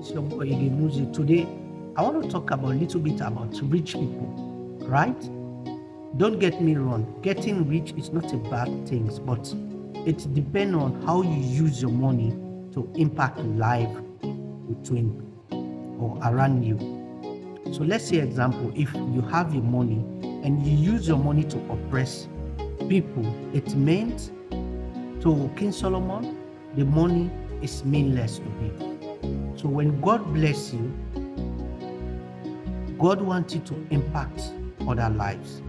Today, I want to talk about a little bit about rich people, right? Don't get me wrong, getting rich is not a bad thing, but it depends on how you use your money to impact life between or around you. So let's say example, if you have your money and you use your money to oppress people, it meant to King Solomon, the money is meaningless to him. So when God bless you, God wants you to impact other lives.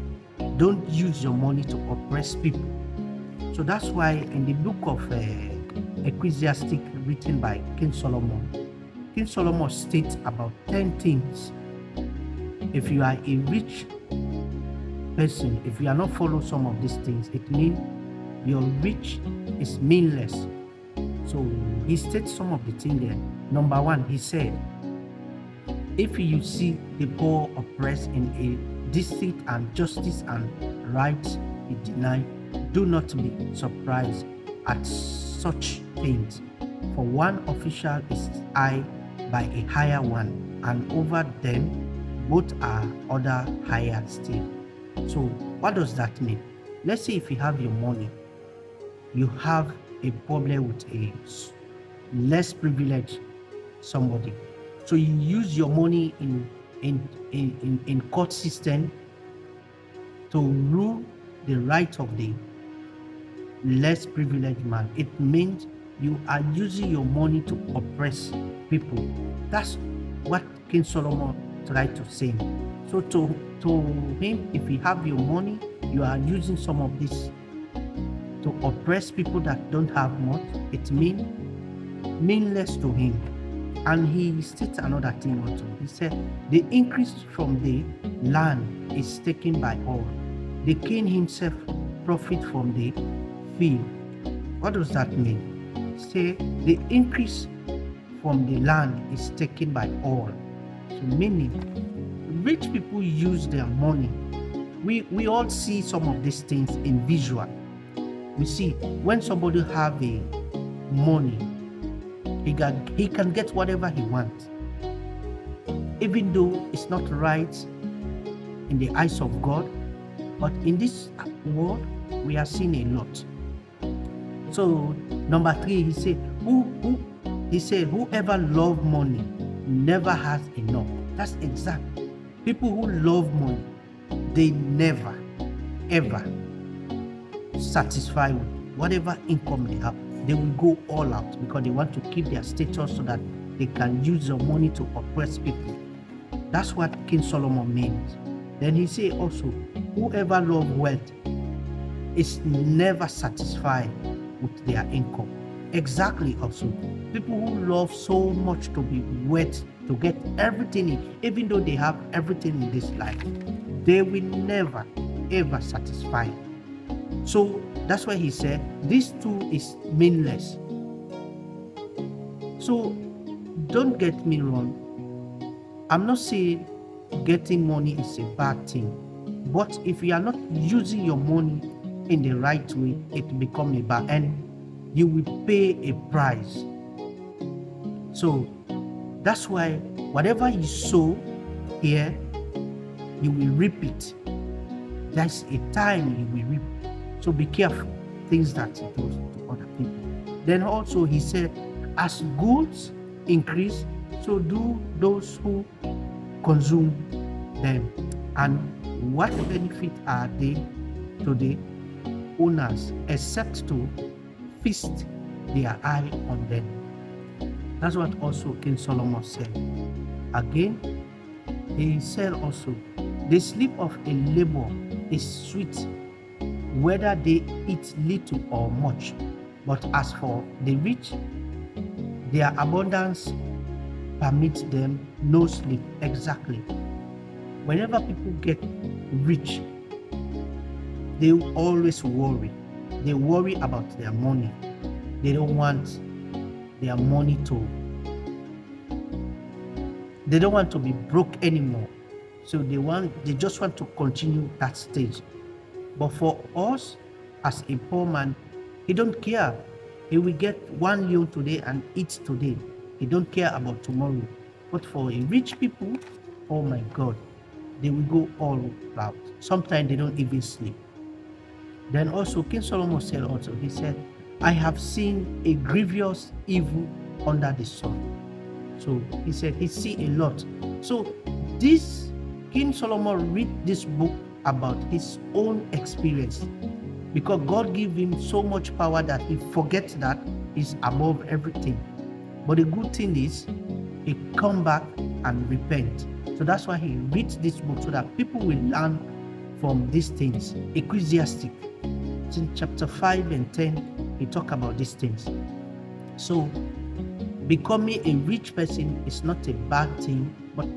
Don't use your money to oppress people. So that's why in the book of uh, Ecclesiastic written by King Solomon, King Solomon states about 10 things. If you are a rich person, if you are not follow some of these things, it means your rich is meaningless. So he states some of the things there. Number one, he said, if you see the poor oppressed in a district and justice and rights be denied, do not be surprised at such things. For one official is high by a higher one, and over them both are other higher still. So what does that mean? Let's say if you have your money, you have a problem with a less privileged somebody. So you use your money in in in, in, court system to rule the right of the less privileged man. It means you are using your money to oppress people. That's what King Solomon tried to say. So to to him, if you have your money, you are using some of this to oppress people that don't have much. It means meaninless to him. And he states another thing also. He said, The increase from the land is taken by all. The king himself profit from the field. What does that mean? Say the increase from the land is taken by all. So meaning rich people use their money. We we all see some of these things in visual. We see when somebody have a money, he can he can get whatever he wants. Even though it's not right in the eyes of God, but in this world we are seeing a lot. So number three, he said, who who he said, whoever love money never has enough. That's exact. People who love money, they never, ever satisfy with whatever income they have. They will go all out because they want to keep their status so that they can use their money to oppress people. That's what King Solomon means. Then he say also, whoever love wealth is never satisfied with their income. Exactly also. People who love so much to be wealth, to get everything, even though they have everything in this life, they will never ever satisfy. So that's why he said this too is meaningless. So don't get me wrong. I'm not saying getting money is a bad thing. But if you are not using your money in the right way, it becomes a bad and you will pay a price. So that's why whatever you sow here, you will reap it. There's a time you will reap. So be careful things that he does to other people. Then also he said, as goods increase, so do those who consume them. And what benefit are they to the owners except to feast their eye on them? That's what also King Solomon said. Again, he said also, the sleep of a labor is sweet, whether they eat little or much. But as for the rich, their abundance permits them no sleep. Exactly. Whenever people get rich, they always worry. They worry about their money. They don't want their money to they don't want to be broke anymore so they want they just want to continue that stage but for us as a poor man he don't care he will get one loan today and eat today He don't care about tomorrow. But for a rich people, oh my God, they will go all out. Sometimes they don't even sleep. Then also King Solomon said also, he said, I have seen a grievous evil under the sun. So he said he see a lot. So this King Solomon read this book about his own experience because God gave him so much power that he forgets that he's above everything. But the good thing is he come back and repent. So that's why he reads this book so that people will learn from these things. Ecclesiastic, in chapter 5 and 10, he talk about these things. So becoming a rich person is not a bad thing, but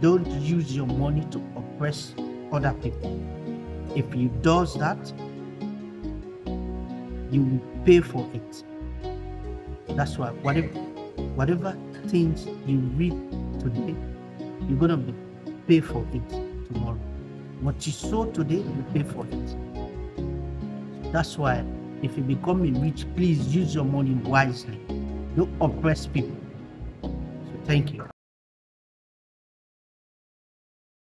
don't use your money to oppress other people. If you does that, you will pay for it. That's why whatever whatever things you read today, you're gonna be, pay for it tomorrow. What you sow today, you pay for it. That's why if you become rich, please use your money wisely. Don't oppress people. So thank you.